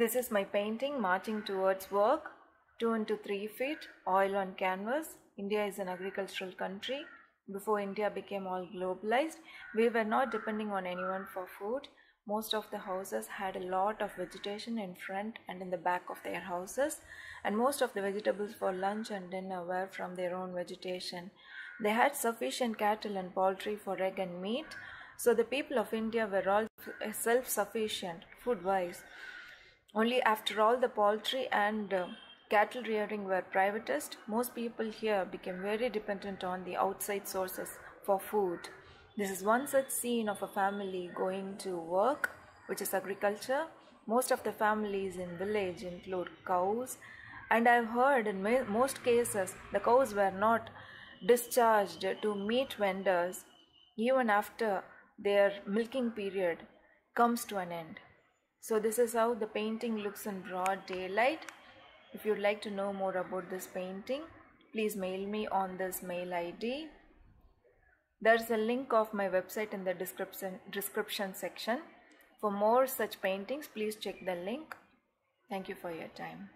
This is my painting marching towards work. 2 into 3 feet, oil on canvas. India is an agricultural country. Before India became all globalized, we were not depending on anyone for food. Most of the houses had a lot of vegetation in front and in the back of their houses, and most of the vegetables for lunch and dinner were from their own vegetation. They had sufficient cattle and poultry for egg and meat, so the people of India were all self sufficient food wise. Only after all the poultry and uh, cattle rearing were privatized, most people here became very dependent on the outside sources for food. This is one such scene of a family going to work, which is agriculture. Most of the families in village include cows, and I've heard in most cases the cows were not discharged to meat vendors even after their milking period comes to an end. So this is how the painting looks in broad daylight. If you'd like to know more about this painting, please mail me on this mail ID there's a link of my website in the description description section. For more such paintings, please check the link. Thank you for your time.